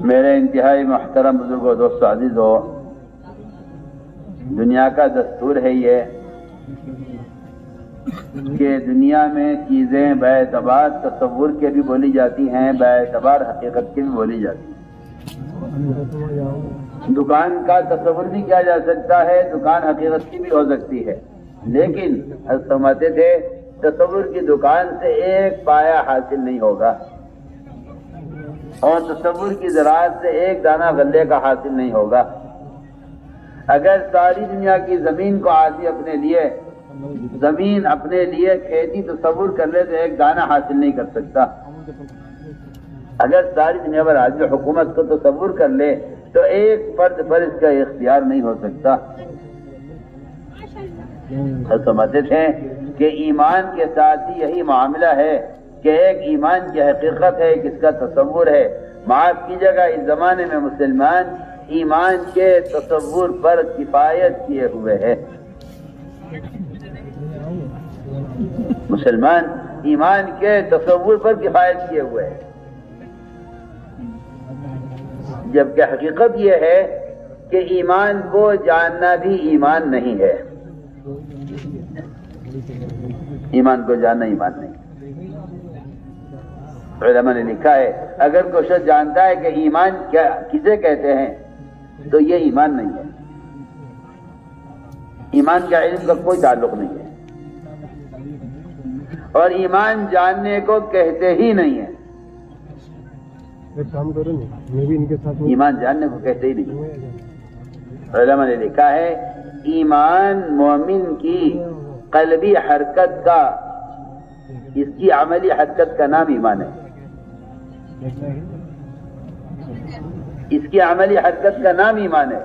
میرے انتہائی محترم بزرگوں دوست عزیز ہو دنیا کا دستور ہے یہ کہ دنیا میں چیزیں بے اعتبار تصور کے بھی بولی جاتی ہیں بے اعتبار حقیقت کی بھی بولی جاتی ہیں۔ دکان کا تصور بھی کیا جا سکتا ہے، دکان حقیقت کی بھی ہو سکتی ہے۔ لیکن سمجھتے تھے، تصور کی دکان سے ایک پایا حاصل نہیں ہوگا۔ اور تصور کی زراعت سے ایک دانہ غلے کا حاصل نہیں ہوگا۔ اگر ساری دنیا کی زمین کو آدمی اپنے لیے زمین اپنے لیے کھیتی تصور کر لے تو ایک دانہ حاصل نہیں کر سکتا۔ اگر ساری دنیا پر آدمی حکومت کو تصور کر لے تو ایک فرد پر اس کا اختیار نہیں ہو سکتا۔ سمجھتے تھے کہ ایمان کے ساتھ ہی یہی معاملہ ہے۔ کہ ایک ایمان کی حقیقت ہے کس کا تصور ہے۔ معاف کیجیے گا اس زمانے میں مسلمان ایمان کے تصور پر کفایت کیے ہوئے ہے مسلمان ایمان کے تصور پر کفایت کیے ہوئے ہیں۔ جبکہ حقیقت یہ ہے کہ ایمان کو جاننا بھی ایمان نہیں ہے۔ ایمان کو جاننا ایمان نہیں۔ علماء نے لکھا ہے اگر کوئی شخص جانتا ہے کہ ایمان کیا کسے کہتے ہیں تو یہ ایمان نہیں ہے۔ ایمان کا علم کا کوئی تعلق نہیں ہے۔ اور ایمان جاننے کو کہتے ہی نہیں ہے۔ ایمان جاننے کو کہتے ہی نہیں۔ علماء نے لکھا ہے ایمان مومن کی قلبی حرکت کا اس کی عملی حرکت کا نام ایمان ہے۔ اس کی عملی حرکت کا نام ایمان ہے۔